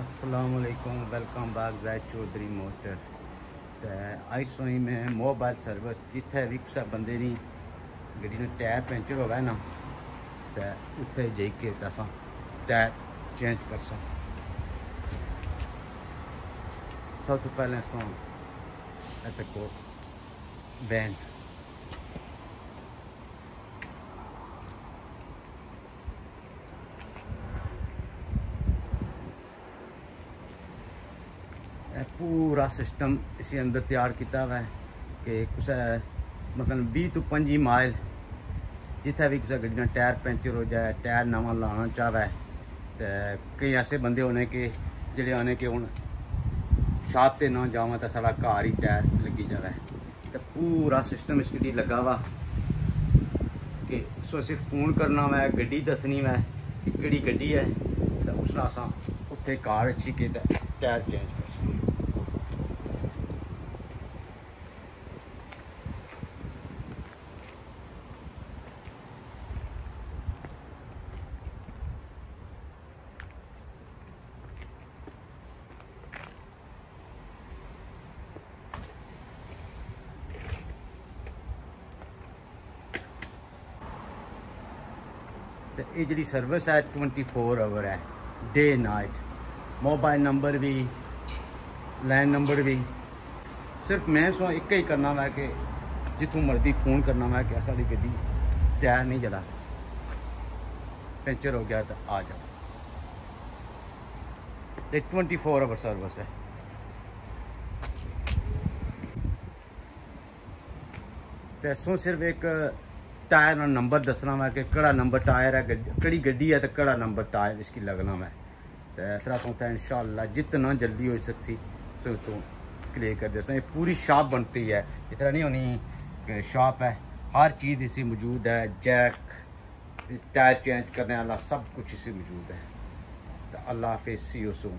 असलकुम welcome back Zaid Chaudhary motor आई अज सोई में मोबाइल सर्विस जिथे रिक्शा बंदे नी गड्डी ने टायर पंचर होगा ना तो उत्थे जाइके अस टायर चेंज करसा सब तो पहले सो को बैंड ਪੂਰਾ ਸਿਸਟਮ ਇਸੇ ਅੰਦਰ ਤਿਆਰ ਕੀਤਾ ਹੋਇਆ ਹੈ ਕਿ ਕੁਛ, ਮਤਲਬ 20 ਤੋਂ 25 ਮਾਈਲ ਜਿੱਥੇ ਵੀ ਕਿਸੇ ਗੱਡੀ ਦਾ ਟਾਇਰ ਪੈਂਚਰ ਹੋ ਜਾਏ, ਟਾਇਰ ਨਵਾਂ ਲਾਉਣਾ ਚਾਹਵੇ ਤੇ ਕਈ ਐਸੇ ਬੰਦੇ ਹੋਣੇ ਕਿ ਜਿਹੜੇ ਆਨੇ ਕਿ ਹੁਣ ਸ਼ਾਪ ਤੇ ਨਾ ਜਾਵਾਂ ਤਾਂ ਸਾਡਾ ਘਰ ਹੀ ਟਾਇਰ ਲੱਗੀ ਜਾਵੇ। ਤੇ ਪੂਰਾ ਸਿਸਟਮ ਇਸ ਗੱਡੀ ਲੱਗਾ ਵਾ ਕਿ ਸੋ ਅਸੀਂ ਫੋਨ ਕਰਨਾ ਵਾ, ਗੱਡੀ ਦੱਸਣੀ ਵਾ ਕਿ ਕਿਹੜੀ ਗੱਡੀ ਹੈ ਤਾਂ ਉਸ ਨਾਲ ਅਸਾਂ ਉੱਥੇ ਕਾਰ ਅੱਛੀ ਕੇ ਟਾਇਰ ਚੇਂਜ ਕਰ ਸਕਦੇ ਤੇ ਇਹ ਜਿਹੜੀ ਸਰਵਿਸ ਹੈ 24 ਆਵਰ ਹੈ ਡੇ ਨਾਈਟ ਮੋਬਾਈਲ ਨੰਬਰ ਵੀ ਲੈਂਡ ਨੰਬਰ ਵੀ। ਸਿਰਫ ਮੈਂ ਸੋ ਇੱਕ ਹੀ ਕਰਨਾ ਵਾ ਕਿ ਜਿੱਥੋਂ ਮਰਜ਼ੀ ਫੋਨ ਕਰਨਾ ਵਾ ਕਿ ਸਾਡੀ ਗੱਡੀ ਟਾਇਰ ਨਹੀਂ ਜਲਾ ਪੈਂਚਰ ਹੋ ਗਿਆ ਤਾਂ ਆ ਜਾ ਇਹ 24 ਆਵਰ ਸਰਵਿਸ ਹੈ। ਤੇ ਸੋ ਸਿਰਫ ਇੱਕ टायर और नंबर दसना मैं कि कड़ा नंबर टायर है कड़ी गड्डी है तो कड़ा नंबर टायर, इसकी लगना मैं। तो फिर अस इंशाल्लाह जितना जल्दी हो सकती सो तो क्लियर कर ये पूरी शॉप बनती है। इतना नहीं होनी शॉप है। हर चीज़ इसी मौजूद है। जैक टायर चेंज करने वाला सब कुछ इसी मौजूद है। तो अल्लाह हाफिज़ सी सो